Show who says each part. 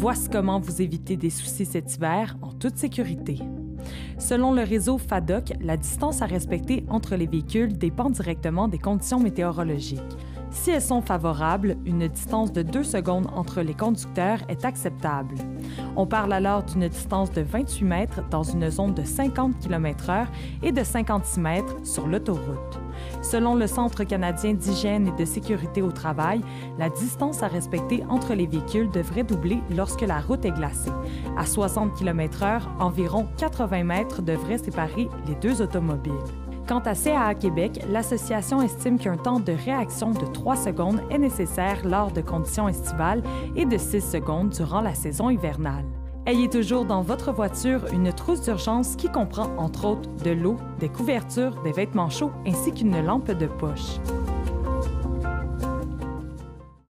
Speaker 1: Voici comment vous éviter des soucis cet hiver en toute sécurité. Selon le réseau FADOC, la distance à respecter entre les véhicules dépend directement des conditions météorologiques. Si elles sont favorables, une distance de 2 secondes entre les conducteurs est acceptable. On parle alors d'une distance de 28 mètres dans une zone de 50 km/h et de 56 mètres sur l'autoroute. Selon le Centre canadien d'hygiène et de sécurité au travail, la distance à respecter entre les véhicules devrait doubler lorsque la route est glacée. À 60 km/h, environ 80 mètres devraient séparer les deux automobiles. Quant à CAA Québec, l'association estime qu'un temps de réaction de 3 secondes est nécessaire lors de conditions estivales et de 6 secondes durant la saison hivernale. Ayez toujours dans votre voiture une trousse d'urgence qui comprend entre autres de l'eau, des couvertures, des vêtements chauds ainsi qu'une lampe de poche.